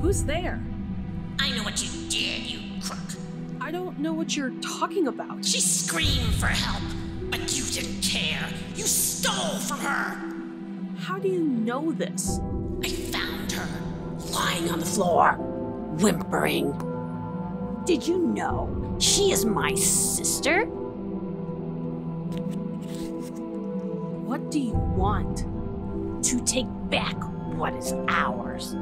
Who's there? I know what you did, you crook. I don't know what you're talking about. She screamed for help, but you didn't care. You stole from her. How do you know this? I found her lying on the floor, whimpering. Did you know she is my sister? What do you want? To take back what is ours.